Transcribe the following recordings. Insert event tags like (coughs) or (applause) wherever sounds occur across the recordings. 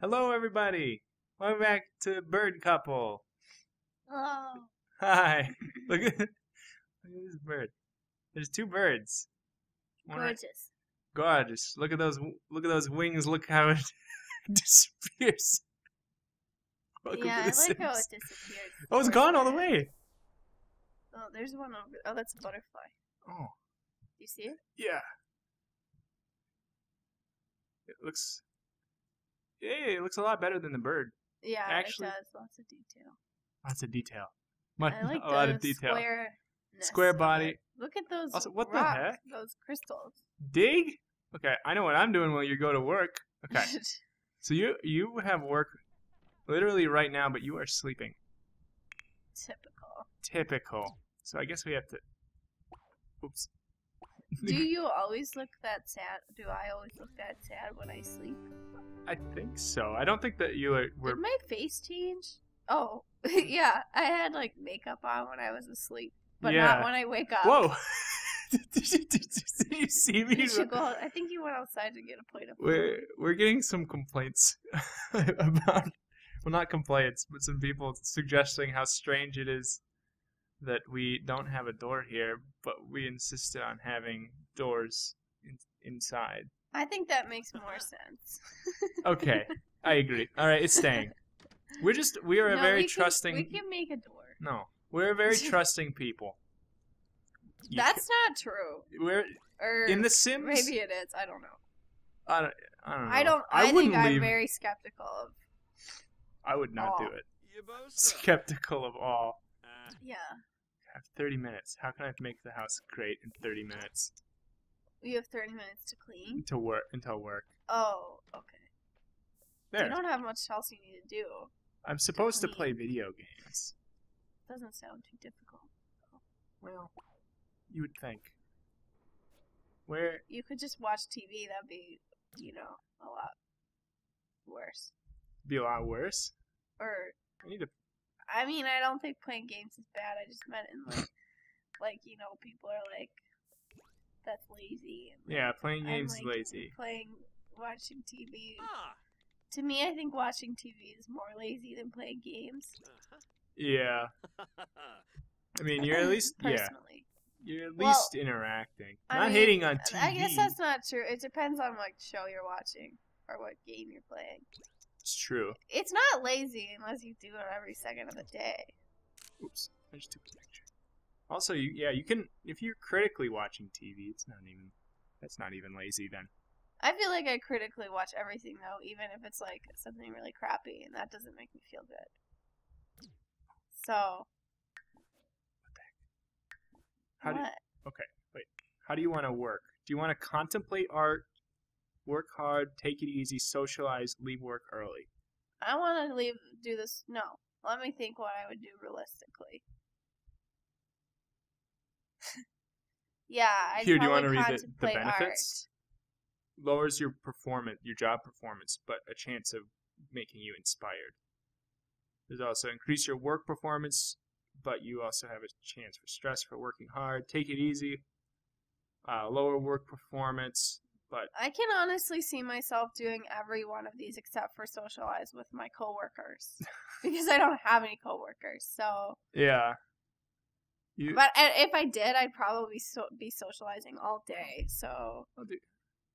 Hello, everybody. Welcome back to Bird Couple. Oh, Hi. (laughs) Look at, look at this bird. There's two birds. One right- gorgeous. Gorgeous. Look at those. Look at those wings. Look how it (laughs) disappears. Welcome yeah, I like how it disappeared. Oh, it's gone all the way. Oh, there's one over. Oh, that's a butterfly. Oh, Do You see it? yeah. It looks. Yeah, it looks a lot better than the bird. Yeah, Actually- it does. Lots of detail. Lots of detail. Much, I like (laughs) a lot of detail. Square. Square body. Look at those. Also, what the rocks, heck? Those crystals. Dig? Okay, I know what I'm doing while you go to work. Okay. (laughs) So you you have work literally right now, but you are sleeping. Typical. Typical. So I guess we have to. Oops. Do (laughs) you always look that sad? Do I always look that sad when I sleep? I think so. I don't think that you are. Were, Did my face change? Oh, (laughs) yeah. I had like makeup on when I was asleep, but Yeah. not when I wake up. Whoa! (laughs) did, you, did you see me? You should go. I think you went outside to get a plate of food. We're we're getting some complaints about well, not complaints, but some people suggesting how strange it is that we don't have a door here, but we insisted on having doors in, inside. I think that makes more uh-huh. sense. Okay, I agree. All right, it's staying. We're just we are a very we can- trusting. we can make a door. No, we're a very (laughs) trusting people. You That's not true. we're Or in The Sims. maybe it is. I don't know. I don't. I don't know. I don't. I, wouldn't think I'm leave. very skeptical of. I would not do it. Skeptical of all. Yeah, I have 30 minutes. How can I make the house great in 30 minutes we have 30 minutes to clean. to work until work? Oh, okay. There. You don't have much else you need to do. I'm supposed to clean. play video games. Doesn't sound too difficult. Well, you would think. Where? You could just watch TV. That'd be, you know, a lot worse. Be a lot worse. Or I need to. I mean, I don't think playing games is bad. I just meant in like, (laughs) like you know, people are like, that's lazy. And, Yeah, playing I'm, games is lazy. Playing, watching TV. Ah. To me, I think watching TV is more lazy than playing games. Yeah. (laughs) I mean, you're at least yeah, you're at Well, least interacting. I Not mean, hating on TV. I guess that's not true. It depends on what show you're watching or what game you're playing. It's true. It's not lazy unless you do it every second of the day. Oops, I just took a picture. Also, you yeah, you can if you're critically watching TV, it's not even that's not even lazy then. I feel like I critically watch everything though, even if it's like something really crappy, and that doesn't make me feel good. So What How do what? Okay, wait. How do you want to work? Do you want to contemplate art, work hard, take it easy, socialize, leave work early? I want to leave. Do this. No, let me think what I would do realistically. (laughs) yeah, I'd Here, do you wanna read the- the benefits? Lowers your performance, your job performance, but a chance of making you inspired. There's also increase your work performance, but you also have a chance for stress for working hard. Take it easy. Uh, lower work performance, but I can honestly see myself doing every one of these except for socialize with my coworkers (laughs) because I don't have any coworkers. So, yeah. You, but if I did, I'd probably so- be socializing all day. So, do-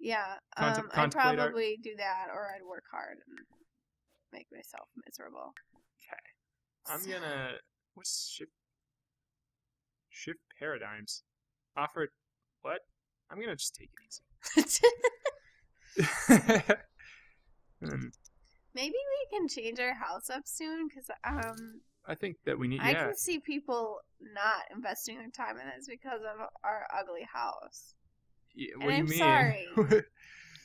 yeah, Contem- um, I'd contemplate art? probably do that, or I'd work hard and make myself miserable. Okay, I'm gonna what's shift shift paradigms offer what? I'm gonna just take it easy. Hmm, Maybe we can change our house up soon because um, I think that we need. I Yeah, can see people not investing their time in this because of our ugly house. Yeah, and what do you I'm mean? sorry. (laughs)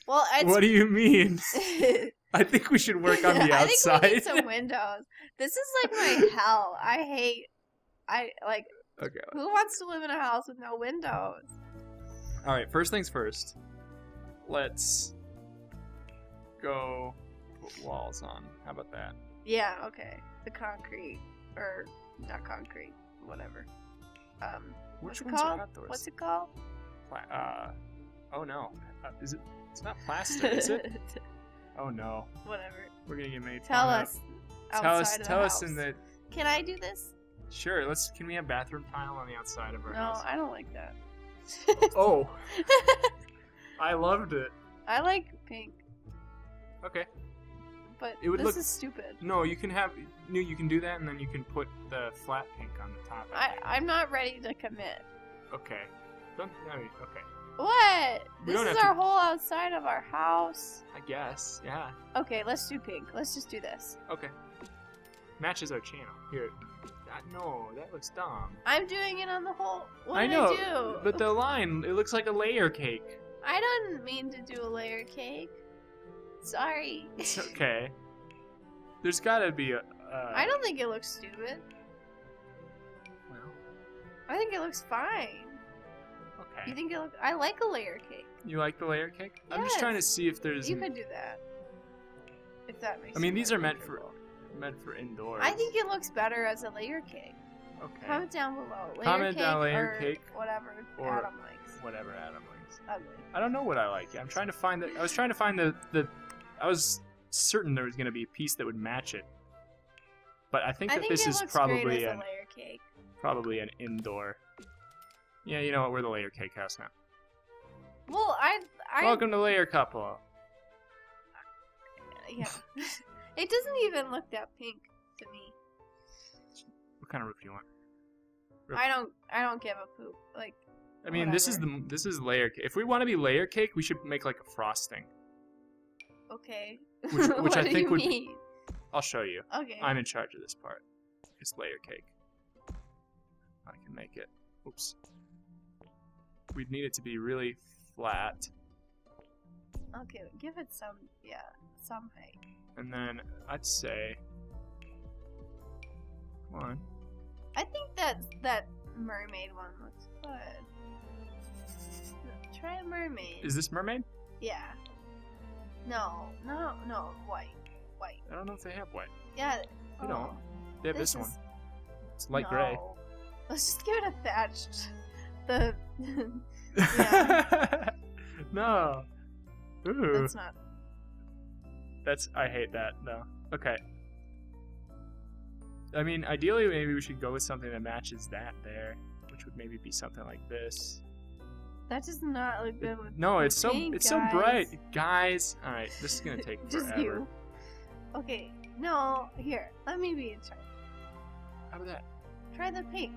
Well, what do you mean? (laughs) (laughs) I think we should work on the outside. I think we need some windows. This is like my hell. I hate. I like. okay. Who wants to live in a house with no windows? All right. First things first. Let's go put walls on. How about that? Yeah. Okay. The concrete or not concrete, whatever. Um, Which what's it ones called? are outdoors? What's it called? Pla- uh, oh no, uh, is it? It's not plastic, (laughs) is it? Oh no, Whatever. we're gonna get made Tell us. Tell us. outside of the Tell us in the. Can I do this? Sure. Let's. Can we have bathroom tile on the outside of our No, house? I don't like that. Oh, (laughs) (laughs) I loved it. I like pink, Okay. but It would this look- is stupid. No, you can have. No, you can do that, and then you can put the flat pink on the top. I think. I'm not ready to commit. Okay. Don't. I mean, okay. What? We this don't is have our to- whole outside of our house. I guess. Yeah. Okay, let's do pink. Let's just do this. Okay. Matches our channel. Here. No, that looks dumb. I'm doing it on the whole. What I did know, I do? but the line, it looks like a layer cake. I didn't mean to do a layer cake. Sorry. It's (laughs) okay. There's gotta be a. Uh, I don't think it looks stupid. Well, I think it looks fine. okay. You think it look? I like a layer cake. You like the layer cake? I'm just trying to see if there's. You could do that. If that makes. I mean, these are meant for meant for indoors. I think it looks better as a layer cake. Okay. Comment down below. Layer Comment cake down layer or cake Whatever Adam likes. Whatever Adam likes. Ugly. I don't know what I like. I'm trying to find the. I was trying to find the the. I was certain there was gonna be a piece that would match it. But I think I that think this is probably an a layer cake. probably an indoor. Yeah, you know what? We're the layer cake house now. Well, I, I, Welcome to Layer Couple. yeah. (laughs) it doesn't even look that pink to me. What kind of roof do you want? Roof. I don't, I don't give a poop. Like, I mean, this is the this is layer cake. If we want to be layer cake, we should make like a frosting. okay. Which- (laughs) which what I do think you would- mean? I'll show you. Okay. I'm in charge of this part. It's layer cake. I can make it. Oops. We'd need it to be really flat, Okay, give it some, yeah, some height. and then I'd say, come on. I think that that mermaid one looks good. Try a mermaid. Is this mermaid? yeah. No, no, no, white, white. I don't know if they have white. Yeah. They don't. oh, They have this, is- one. It's light gray. Let's just give it a thatched. The (laughs) Yeah. (laughs) no. Ooh. that's not. That's I hate that. No. Okay. I mean, ideally, maybe we should go with something that matches that there, which would maybe be something like this. That does not look good with. No, it's so pink, it's guys. so bright, guys. All right, this is gonna (laughs) take Just forever. you. Okay, no, here. Let me be in charge. How about that? Try the pink.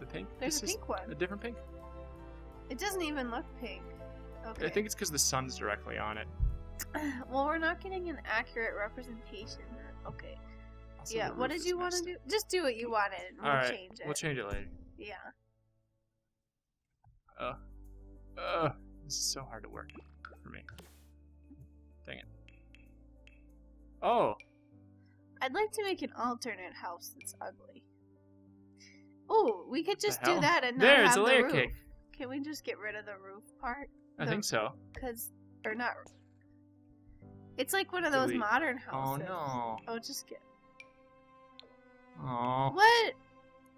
The pink. There's this a pink one. a different pink. It doesn't even look pink. Okay. I think it's because the sun's directly on it. (laughs) well, we're not getting an accurate representation. Okay. Also, yeah. What did you want to do? Just do what you wanted. and We'll right, change it. We'll change it later. yeah. Uh, uh, this is so hard to work for me. Dang it. Oh, I'd like to make an alternate house that's ugly. Oh, we could just do that and not There's have a the layer roof. cake. Can we just get rid of the roof part? I No. think so. Cause or not. It's like one of those Delete. modern Oh houses. no. Oh, just get Oh. what?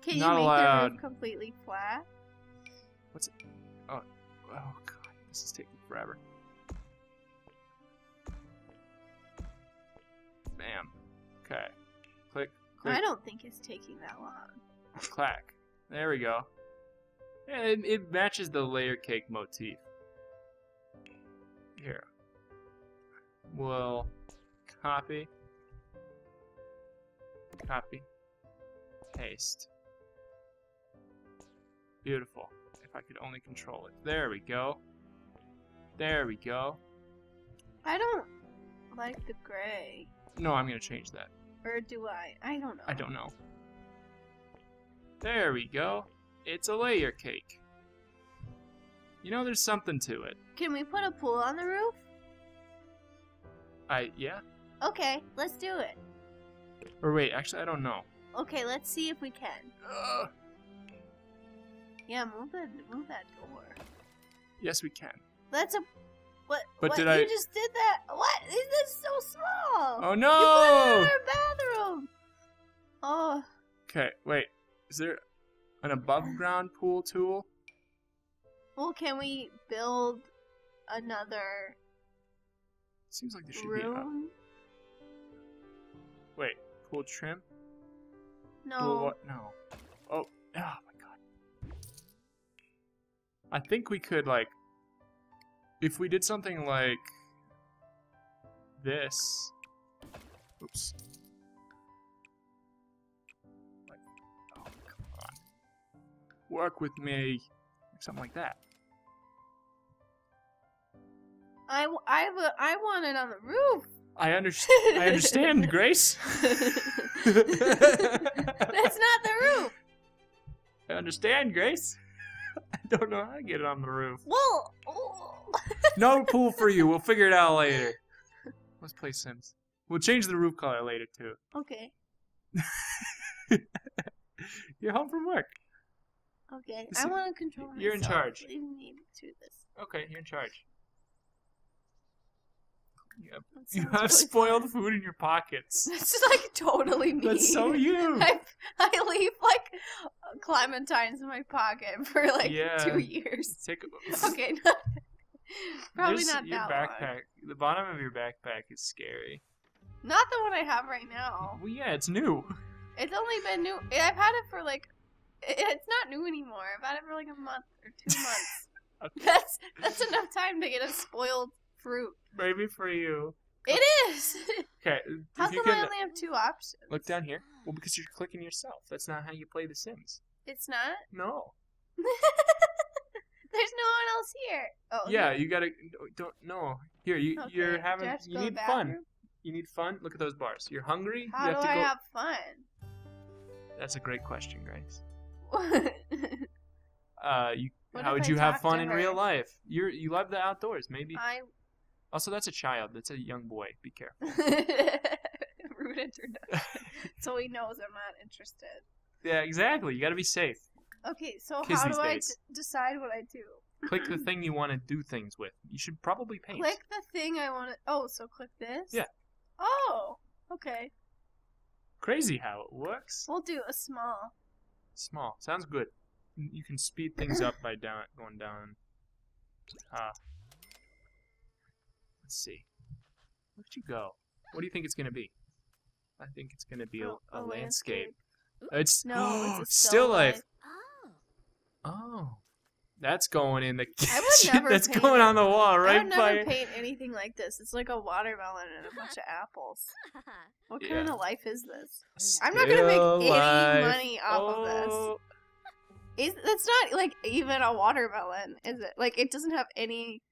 Can Not you make the allowed. roof completely flat? Oh god, this is taking forever. Bam. Okay. Click. Click. I don't think it's taking that long. Clack. There we go. Yeah, it, it matches the layer cake motif. Here. We'll copy. Copy. Paste. Beautiful. If I could only control it. There we go. There we go. I don't like the gray. No, I'm gonna change that. Or do I? I don't know. I don't know. There we go. It's a layer cake. You know, there's something to it. Can we put a pool on the roof? I yeah. Okay, let's do it. Or wait, actually, I don't know. Okay, let's see if we can. Ugh. Yeah, move that move that door. yes, we can. That's a what? But what? did you I- just did that? What? Is this so small? Oh You put it in no! our bathroom. Oh, Okay, wait. Is there an above ground pool tool? well, can we build another Seems like there should be. A, Room? wait, pool trim. No. Pool what? No. Oh, oh my god. I think we could like, if we did something like this. Oops. Like, oh come on. Work with me. Something like that. I, w- I, I want it on the roof. I understand. (laughs) I understand, Grace. (laughs) (laughs) That's not the roof. I understand, Grace. Don't know how to get it on the roof. Well. (laughs) No pool for you. We'll figure it out later. Let's play Sims. We'll change the roof color later too. okay, (laughs) You're home from work. okay. I want to control myself. you're in charge. Leave me to this. Okay, you're in charge. You have, you have really spoiled food in your pockets. (laughs) That's like totally me. That's so (laughs) you. I, I leave like clementines in my pocket (laughs) for like Yeah. two years. Take a, Okay, not, probably There's not your that backpack. one. The bottom of your backpack is scary. Not the one I have right now. Well, yeah, it's new. It's only been new. I've had it for like. It's not new anymore. I've had it for like a month or two months. Okay. That's that's enough time to get a spoiled fruit. Maybe for you. It is. (laughs) Okay, How you come I only have two options? look down here. Well, because you're clicking yourself. That's not how you play The Sims. It's not. No. (laughs) There's no one else here. Oh Yeah, you gotta don't no. Here, you Okay, you're having to you need fun. You need fun. Look at those bars. You're hungry. How you have do to I go. have fun? That's a great question, Grace. What? (laughs) Uh, you What how would I you have fun in her? real life? You're you love the outdoors. Maybe. I Also, that's a child. That's a young boy. Be careful. (laughs) rude introduction. so he knows I'm not interested. Yeah, exactly. You got to be safe. Okay, so Kids how do I days. d- decide what I do? Click the (clears throat) thing you want to do things with. You should probably paint. Click the thing I want to. Oh, so click this. Yeah. Oh, okay. Crazy how it works. We'll do a small. Small. Sounds good. You can speed things up by down going down. Ah. Let's see. Where'd you go? What do you think it's gonna be? I think it's gonna be a, Oh, a a landscape. Uh, it's No, it's a (gasps) still still life. life. Oh, that's going in the I would kitchen. never (laughs) That's paint going it. on the wall right? I right would by. never paint anything like this. It's like a watermelon and a (laughs) bunch of apples. What kind Yeah. of life is this? I'm not gonna make Still any money off of this. Oh, Is that's not like even a watermelon, is it? Like it doesn't have any.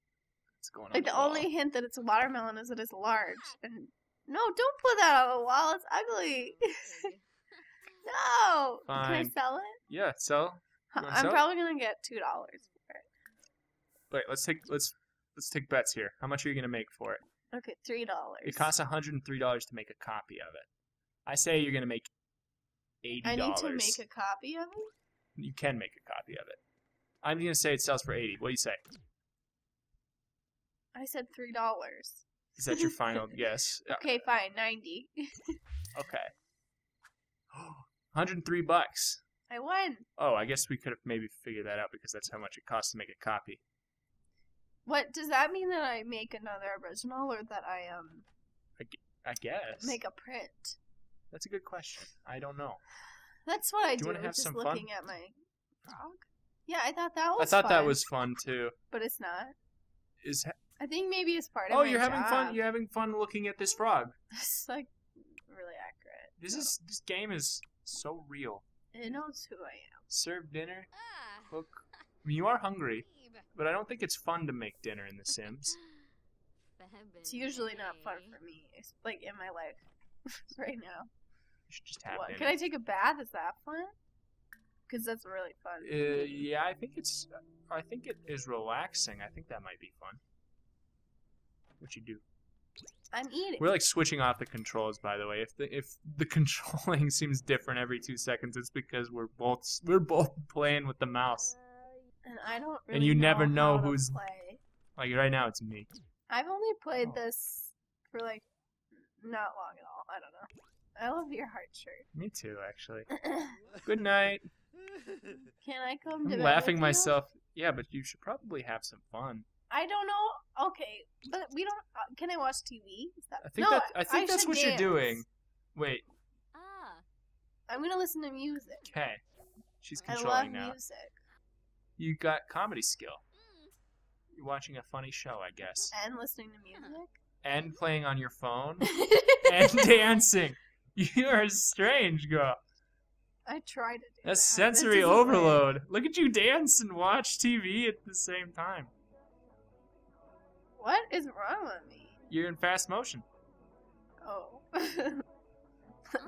It's going on Like the wall. only hint that it's a watermelon is that it's large. And no, don't put that on the wall. It's ugly. (laughs) no. Can I sell it? Yeah, so I'm sell it? probably gonna get two dollars for it. wait, let's take let's let's take bets here. How much are you gonna make for it? Okay, three dollars. It costs hundred and three dollars to make a copy of it. I say you're gonna make eighty I need to make a copy of it. You can make a copy of it. I'm gonna say it sells for eighty. What do you say? I said three dollars. Is that your final (laughs) guess? Uh, Okay, fine, ninety. Okay. (gasps) Hundred and three bucks. I won. Oh, I guess we could have maybe figured that out because that's how much it costs to make a copy. What does that mean that I make another original or that I um I guess. make a print? That's a good question. I don't know. That's what I Do do. you wanna have just some fun? looking at my frog. Yeah, I thought that was I thought that fun, was fun too. but it's not. Is I think maybe it's part of. oh, my you're having fun. You're having fun looking at this frog. (laughs) It's like really accurate. This is this game is so real. It knows who I am. Serve dinner, cook. I mean, you are hungry, but I don't think it's fun to make dinner in The (laughs) Sims. It's usually not fun for me. It's like in my life (laughs) right now. You should just have What? dinner. Can I take a bath? Is that fun? Because that's really fun. Uh, yeah, I think it's. I think it is relaxing. I think that might be fun. What you do? I'm eating. We're like switching off the controls, by the way. If the if the (laughs) controlling seems different every two seconds, it's because we're both we're both playing with the mouse. Uh, and I don't. Really And you never know who's- Play. Like right now, it's me. I've only played Oh. this for like not long at all. I don't know. I love your heart shirt. Me too, actually. (coughs) Good night. Can I come I'm to bed laughing with you? myself. Yeah, but you should probably have some fun. I don't know. Okay, but we don't. Uh, can I watch TV? Is that, I think no, that I think that's what dance. you're doing. Wait, Ah. I'm gonna listen to music. okay. She's I love controlling now. music You got comedy skill. Mm. You're watching a funny show, I guess, and listening to music. and playing on your phone (laughs) and dancing. You're a strange girl. I try to do That's that. sensory This doesn't overload. Look at you dance and watch TV at the same time. What is wrong with me? You're in fast motion. Oh. (laughs)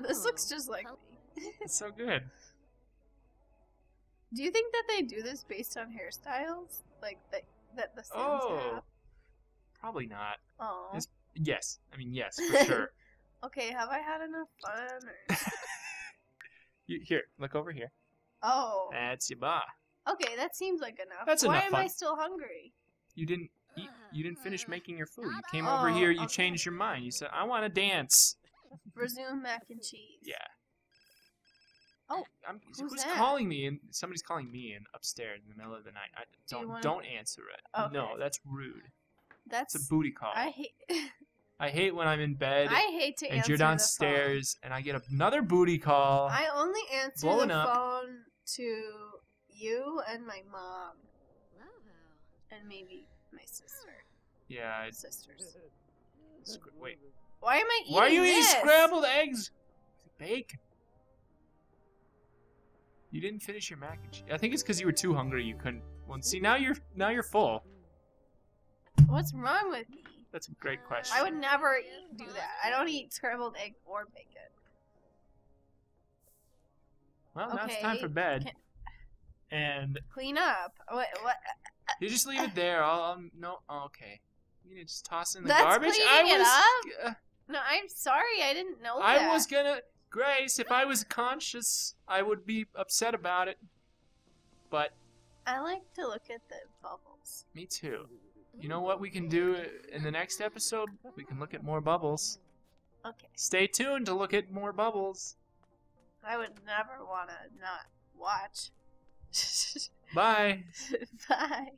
this looks just like me. (laughs) It's so good. Do you think that they do this based on hairstyles? Like that that the Sims Oh, have? probably not. Oh. It's- Yes, I mean yes for (laughs) sure. Okay, have I had enough fun? Or... you, here, look over here. Oh. That's your bar. Okay, that seems like enough. That's Why enough am I still hungry? You didn't eat. You didn't finish mm. making your food. You came over Oh, here. You okay. changed your mind. You said, "I want to dance." Resume mac and cheese. Yeah. Oh, I'm, who's who's calling me? And somebody's calling me in upstairs in the middle of the night. I, Do don't wanna- don't answer it. Okay. No, that's rude. That's It's a booty call. I hate (laughs) I hate when I'm in bed I hate to and answer you're downstairs and I get another booty call. I only answer the up. phone to you and my mom Wow. and maybe my sister. yeah. It's, Sisters. it's- wait. Why am I eating Why are you this? eating scrambled eggs? Bacon. You didn't finish your mac and cheese. I think it's because you were too hungry. You couldn't. Well, see now you're now you're full. What's wrong with me? That's a great question. I would never do that. I don't eat scrambled egg or bacon. Well, now it's time for bed. can- And Clean up. What? What? You just leave it there. I'll, I'll no. oh, okay. You need to just toss it in the That's garbage. cleaning I it was. uh, No, I'm sorry. I didn't know I that. was gonna. Grace, if I was conscious, I would be upset about it. But I like to look at the bubbles. me too. You know what we can do in the next episode? We can look at more bubbles. Okay. Stay tuned to look at more bubbles. I would never want to not watch. (laughs) Bye. Bye.